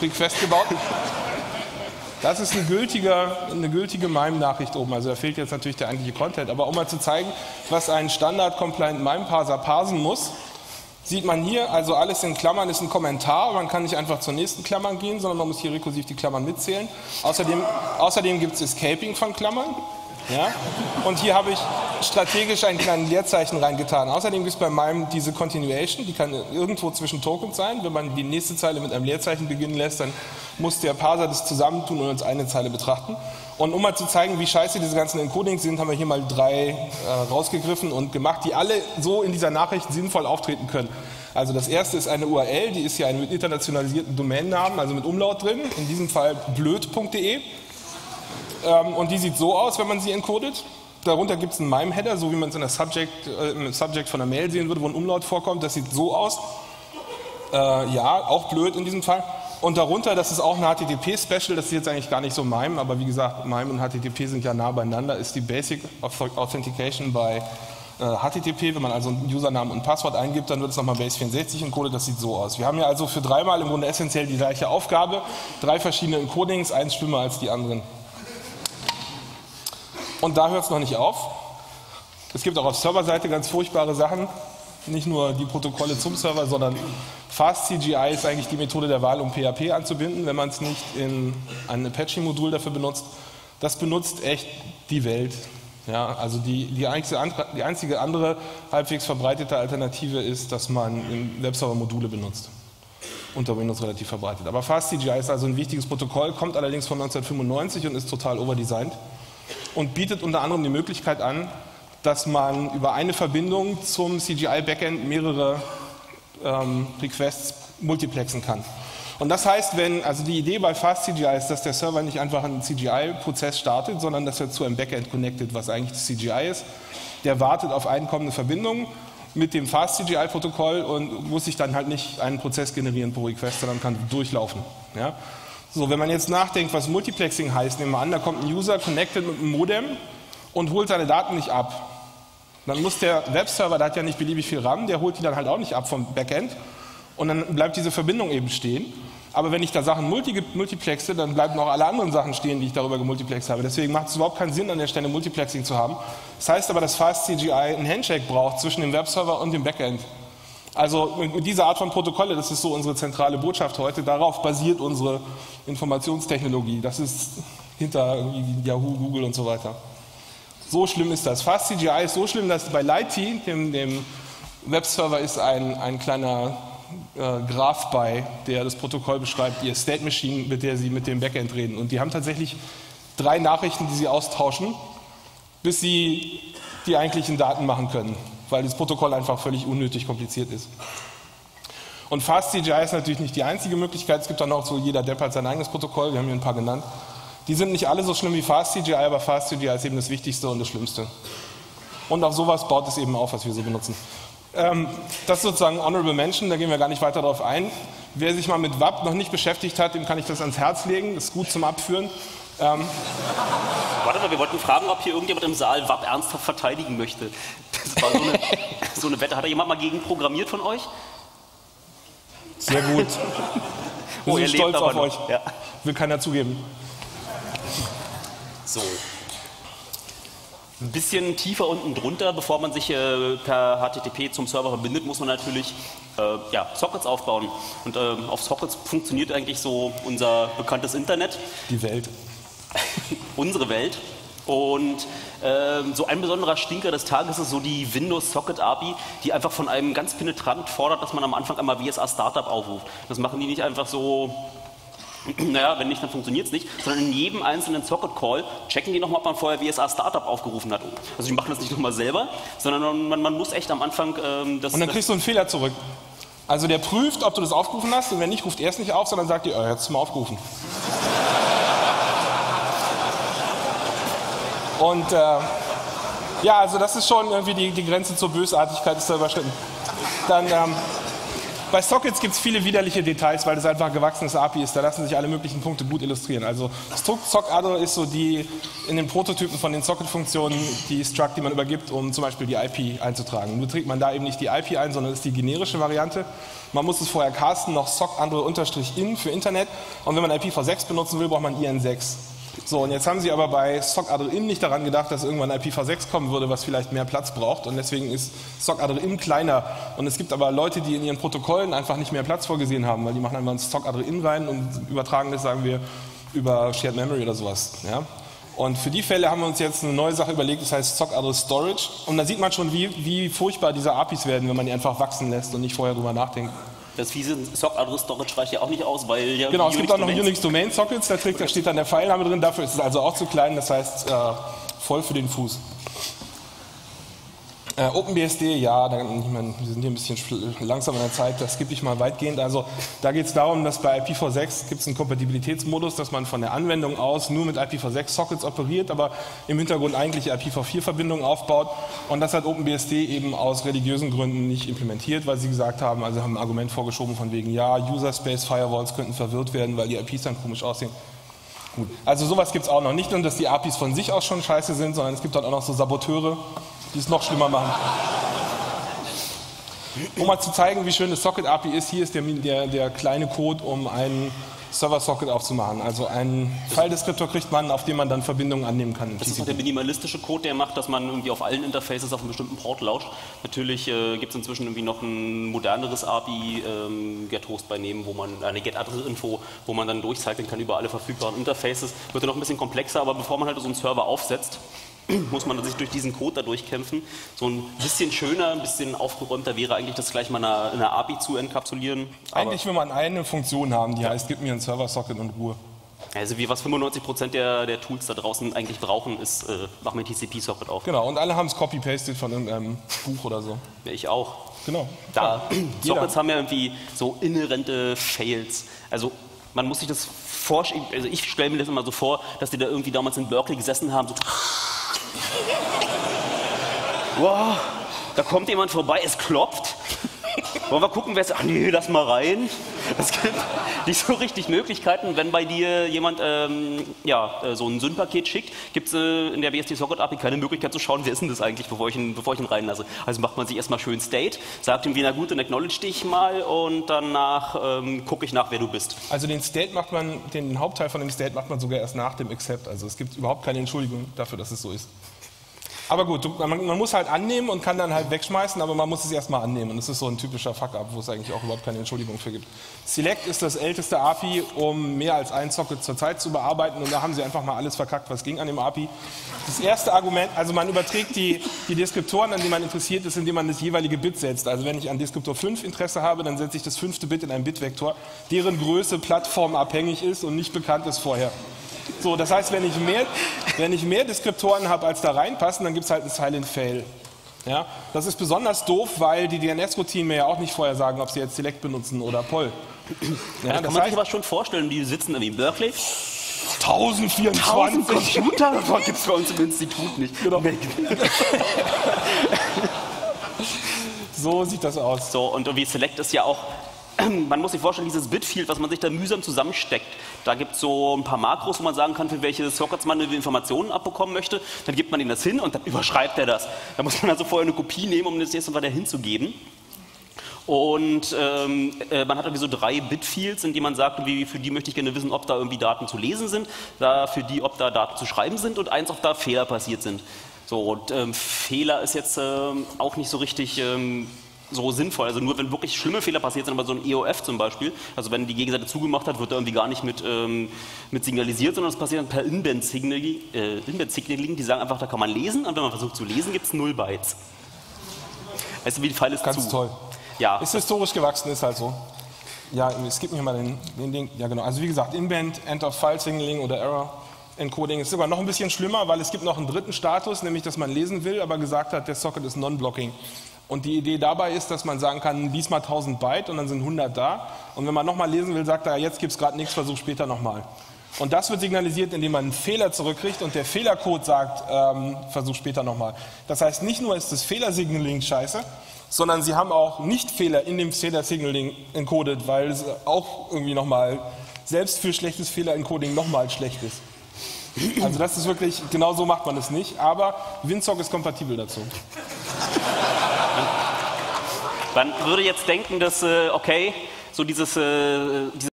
Request gebaut. Das ist eine gültige, eine gültige MIME-Nachricht oben. Also da fehlt jetzt natürlich der eigentliche Content. Aber um mal zu zeigen, was ein Standard-Compliant MIME-Parser parsen muss, sieht man hier, also alles in Klammern ist ein Kommentar. Man kann nicht einfach zur nächsten Klammer gehen, sondern man muss hier rekursiv die Klammern mitzählen. Außerdem, außerdem gibt es Escaping von Klammern. Ja? Und hier habe ich strategisch ein kleines Leerzeichen reingetan. Außerdem gibt es bei meinem diese Continuation, die kann irgendwo zwischen Tokens sein. Wenn man die nächste Zeile mit einem Leerzeichen beginnen lässt, dann muss der Parser das zusammentun und uns eine Zeile betrachten. Und um mal zu zeigen, wie scheiße diese ganzen Encodings sind, haben wir hier mal drei äh, rausgegriffen und gemacht, die alle so in dieser Nachricht sinnvoll auftreten können. Also das erste ist eine URL, die ist hier ein mit internationalisierten Domainnamen, also mit Umlaut drin, in diesem Fall blöd.de. Ähm, und die sieht so aus, wenn man sie encodet. Darunter gibt es einen MIME-Header, so wie man es in der Subject, äh, im Subject von der Mail sehen würde, wo ein Umlaut vorkommt. Das sieht so aus. Äh, ja, auch blöd in diesem Fall. Und darunter, das ist auch ein HTTP-Special, das ist jetzt eigentlich gar nicht so MIME, aber wie gesagt, MIME und HTTP sind ja nah beieinander, ist die Basic Authentication bei äh, HTTP. Wenn man also einen Usernamen und Passwort eingibt, dann wird es nochmal Base64 encodet, das sieht so aus. Wir haben ja also für dreimal im Grunde essentiell die gleiche Aufgabe, drei verschiedene Encodings, eins schlimmer als die anderen. Und da hört es noch nicht auf. Es gibt auch auf Serverseite ganz furchtbare Sachen. Nicht nur die Protokolle zum Server, sondern FastCGI ist eigentlich die Methode der Wahl, um PHP anzubinden, wenn man es nicht in ein Apache-Modul dafür benutzt. Das benutzt echt die Welt. Ja, also die, die, einzige, andere halbwegs verbreitete Alternative ist, dass man im Webserver Module benutzt unter Windows relativ verbreitet. Aber FastCGI ist also ein wichtiges Protokoll, kommt allerdings von 1995 und ist total overdesigned und bietet unter anderem die Möglichkeit an, dass man über eine Verbindung zum CGI-Backend mehrere ähm, Requests multiplexen kann. Und das heißt, wenn, also die Idee bei FastCGI ist, dass der Server nicht einfach einen CGI-Prozess startet, sondern dass er zu einem Backend connected, was eigentlich das CGI ist. Der wartet auf einkommende Verbindungen mit dem FastCGI-Protokoll und muss sich dann halt nicht einen Prozess generieren pro Request, sondern kann durchlaufen. Ja? So, wenn man jetzt nachdenkt, was Multiplexing heißt, nehmen wir an, da kommt ein User connected mit einem Modem und holt seine Daten nicht ab. Dann muss der Webserver, der hat ja nicht beliebig viel RAM, der holt die dann halt auch nicht ab vom Backend und dann bleibt diese Verbindung eben stehen. Aber wenn ich da Sachen multi multiplexe, dann bleiben auch alle anderen Sachen stehen, die ich darüber gemultiplext habe. Deswegen macht es überhaupt keinen Sinn, an der Stelle Multiplexing zu haben. Das heißt aber, dass FastCGI einen Handshake braucht zwischen dem Webserver und dem Backend. Also diese Art von Protokolle, das ist so unsere zentrale Botschaft heute, darauf basiert unsere Informationstechnologie. Das ist hinter Yahoo, Google und so weiter. So schlimm ist das. Fast CGI ist so schlimm, dass bei Lighty, dem, dem Webserver, ist ein, ein kleiner äh, Graph bei, der das Protokoll beschreibt, ihr State Machine, mit der sie mit dem Backend reden. Und die haben tatsächlich drei Nachrichten, die sie austauschen, bis sie die eigentlichen Daten machen können weil das Protokoll einfach völlig unnötig kompliziert ist. Und FastCGI ist natürlich nicht die einzige Möglichkeit. Es gibt dann auch so, jeder Depp hat sein eigenes Protokoll, wir haben hier ein paar genannt. Die sind nicht alle so schlimm wie FastCGI, aber FastCGI ist eben das Wichtigste und das Schlimmste. Und auf sowas baut es eben auf, was wir so benutzen. Ähm, das ist sozusagen Honorable Mention, da gehen wir gar nicht weiter darauf ein. Wer sich mal mit WAP noch nicht beschäftigt hat, dem kann ich das ans Herz legen. Das ist gut zum Abführen. Ähm, Warte mal, wir wollten fragen, ob hier irgendjemand im Saal WAP ernsthaft verteidigen möchte. Das war so eine, so eine Wette. Hat da jemand mal gegen programmiert von euch? Sehr gut. Wir oh, sind stolz auf euch. Ja. Will keiner zugeben. So. Ein bisschen tiefer unten drunter, bevor man sich äh, per HTTP zum Server verbindet, muss man natürlich äh, ja, Sockets aufbauen. Und äh, auf Sockets funktioniert eigentlich so unser bekanntes Internet. Die Welt. Unsere Welt. Und ähm, so ein besonderer Stinker des Tages ist so die Windows Socket API, die einfach von einem ganz penetrant fordert, dass man am Anfang einmal WSA Startup aufruft. Das machen die nicht einfach so, naja, wenn nicht, dann funktioniert es nicht, sondern in jedem einzelnen Socket Call checken die nochmal, ob man vorher WSA Startup aufgerufen hat. Also die machen das nicht nochmal selber, sondern man, man, muss echt am Anfang ähm, das. Und dann kriegst du einen Fehler zurück. Also der prüft, ob du das aufgerufen hast und wenn nicht, ruft er es nicht auf, sondern sagt dir, oh, es mal aufgerufen. Und äh, ja, also das ist schon irgendwie die, die Grenze zur Bösartigkeit ist da überschritten. Dann, ähm, bei Sockets gibt es viele widerliche Details, weil das einfach ein gewachsenes API ist. Da lassen sich alle möglichen Punkte gut illustrieren. Also Sock-Adder ist so die in den Prototypen von den Socket-Funktionen die Struct, die man übergibt, um zum Beispiel die IP einzutragen. Nur trägt man da eben nicht die IP ein, sondern ist die generische Variante. Man muss es vorher casten, noch sock in für Internet. Und wenn man IPv6 benutzen will, braucht man IN6. So, und jetzt haben sie aber bei sock in nicht daran gedacht, dass irgendwann IPv6 kommen würde, was vielleicht mehr Platz braucht. Und deswegen ist sock in kleiner. Und es gibt aber Leute, die in ihren Protokollen einfach nicht mehr Platz vorgesehen haben, weil die machen einfach ein sock in rein und übertragen das, sagen wir, über Shared Memory oder sowas. Ja? Und für die Fälle haben wir uns jetzt eine neue Sache überlegt, das heißt Sock Storage. Und da sieht man schon, wie, wie furchtbar diese APIs werden, wenn man die einfach wachsen lässt und nicht vorher drüber nachdenkt. Das fiese Sock-Address Storage reicht ja auch nicht aus, weil ja Genau, es gibt auch noch Unix Domain Sockets, da, da steht dann der Pfeilname drin, dafür ist es also auch zu klein, das heißt äh, voll für den Fuß. Äh, OpenBSD, ja, da, ich meine, wir sind hier ein bisschen langsam in der Zeit, das skippe ich mal weitgehend. Also da geht es darum, dass bei IPv6 gibt es einen Kompatibilitätsmodus, dass man von der Anwendung aus nur mit IPv6-Sockets operiert, aber im Hintergrund eigentlich IPv4-Verbindungen aufbaut. Und das hat OpenBSD eben aus religiösen Gründen nicht implementiert, weil sie gesagt haben, also haben ein Argument vorgeschoben von wegen, ja, User Space Firewalls könnten verwirrt werden, weil die IPs dann komisch aussehen. Gut. Also sowas gibt es auch noch. Nicht nur, dass die APIs von sich aus schon scheiße sind, sondern es gibt dann auch noch so Saboteure, die es noch schlimmer machen. Um mal zu zeigen, wie schön das Socket-API ist, hier ist der, der, der kleine Code, um einen Server-Socket aufzumachen. Also einen File-Deskriptor kriegt man, auf dem man dann Verbindungen annehmen kann. Das ist der minimalistische Code, der macht, dass man irgendwie auf allen Interfaces auf einem bestimmten Port lauscht. Natürlich äh, gibt es inzwischen irgendwie noch ein moderneres API, ähm, GetHost bei Nehmen, wo man eine Get-Adress-Info, wo man dann durchcyclen kann über alle verfügbaren Interfaces. Wird dann noch ein bisschen komplexer, aber bevor man halt so einen Server aufsetzt, muss man sich durch diesen Code da durchkämpfen. So ein bisschen schöner, ein bisschen aufgeräumter wäre eigentlich das gleich mal in einer, in einer API zu enkapsulieren. Eigentlich will man eine Funktion haben, die ja. heißt, gib mir einen Server-Socket und Ruhe. Also wie was 95% der, der Tools da draußen eigentlich brauchen, ist, äh, mach mir TCP-Socket auf. Genau, und alle haben es copy-pasted von einem Buch oder so. Ja, ich auch. Genau. Da, Sockets haben ja irgendwie so inhärente Fails. Also man muss sich das vorstellen, also ich stelle mir das immer so vor, dass die da irgendwie damals in Berkeley gesessen haben, so wow, da kommt jemand vorbei, es klopft. Wollen wir gucken, wer es. Ach nee, lass mal rein. Es gibt nicht so richtig Möglichkeiten. Wenn bei dir jemand ähm, ja, äh, so ein SYN-Paket schickt, gibt es äh, in der BSD Socket API keine Möglichkeit zu schauen, wer ist denn das eigentlich, bevor ich ihn, bevor ich ihn reinlasse. Also macht man sich erstmal schön State, sagt ihm, wie na gut, dann acknowledge dich mal und danach ähm, gucke ich nach, wer du bist. Also den State macht man, den Hauptteil von dem State macht man sogar erst nach dem Accept. Also es gibt überhaupt keine Entschuldigung dafür, dass es so ist. Aber gut, man, man, muss halt annehmen und kann dann halt wegschmeißen, aber man muss es erstmal annehmen. Und das ist so ein typischer Fuck-up, wo es eigentlich auch überhaupt keine Entschuldigung für gibt. Select ist das älteste API, um mehr als ein Socket zur Zeit zu bearbeiten. Und da haben sie einfach mal alles verkackt, was ging an dem API. Das erste Argument, also man überträgt die, die Deskriptoren, an die man interessiert ist, indem man das jeweilige Bit setzt. Also wenn ich an Deskriptor 5 Interesse habe, dann setze ich das fünfte Bit in einen Bitvektor, deren Größe plattformabhängig ist und nicht bekannt ist vorher. So, das heißt, wenn ich mehr, wenn ich mehr Deskriptoren habe, als da reinpassen, dann gibt es halt einen Silent Fail. Ja, das ist besonders doof, weil die DNS-Routinen mir ja auch nicht vorher sagen, ob sie jetzt Select benutzen oder Poll. Ja, das kann man heißt, sich aber schon vorstellen, die sitzen irgendwie in Berkeley. 1024 Computer gibt es bei uns im Institut nicht. Genau. so sieht das aus. So, und irgendwie Select ist ja auch man muss sich vorstellen, dieses Bitfield, was man sich da mühsam zusammensteckt, da gibt es so ein paar Makros, wo man sagen kann, für welche Sockets man die Informationen abbekommen möchte. Dann gibt man ihm das hin und dann überschreibt er das. Da muss man also vorher eine Kopie nehmen, um das jetzt weiter hinzugeben. Und ähm, äh, man hat irgendwie so drei Bitfields, in die man sagt, wie, für die möchte ich gerne wissen, ob da irgendwie Daten zu lesen sind, da für die, ob da Daten zu schreiben sind und eins, ob da Fehler passiert sind. So, und ähm, Fehler ist jetzt ähm, auch nicht so richtig ähm, so sinnvoll. Also nur wenn wirklich schlimme Fehler passiert sind, aber so ein EOF zum Beispiel, also wenn die Gegenseite zugemacht hat, wird da irgendwie gar nicht mit, ähm, mit signalisiert, sondern es passiert dann per Inband-Signaling, äh, Inband die sagen einfach, da kann man lesen und wenn man versucht zu lesen, gibt es 0 Bytes. Weißt du, wie die Pfeil ist Ganz zu. toll. Ja. Ist historisch gewachsen, ist halt so. Ja, es gibt mir mal den, den Ding. Ja, genau. Also wie gesagt, Inband, End-of-File-Signaling oder Error. Encoding ist sogar noch ein bisschen schlimmer, weil es gibt noch einen dritten Status, nämlich dass man lesen will, aber gesagt hat, der Socket ist non-blocking. Und die Idee dabei ist, dass man sagen kann, lies mal 1000 Byte und dann sind 100 da. Und wenn man nochmal lesen will, sagt er, jetzt gibt es gerade nichts, versuch später nochmal. Und das wird signalisiert, indem man einen Fehler zurückkriegt und der Fehlercode sagt, ähm, versuch später nochmal. Das heißt, nicht nur ist das Fehlersignaling scheiße, sondern sie haben auch Nicht-Fehler in dem Fehler-Signaling encoded, weil es auch irgendwie nochmal, selbst für schlechtes Fehler-Encoding nochmal schlecht ist. Also das ist wirklich, genau so macht man es nicht, aber Windsock ist kompatibel dazu. Man würde jetzt denken, dass, äh, okay, so dieses, äh, dieses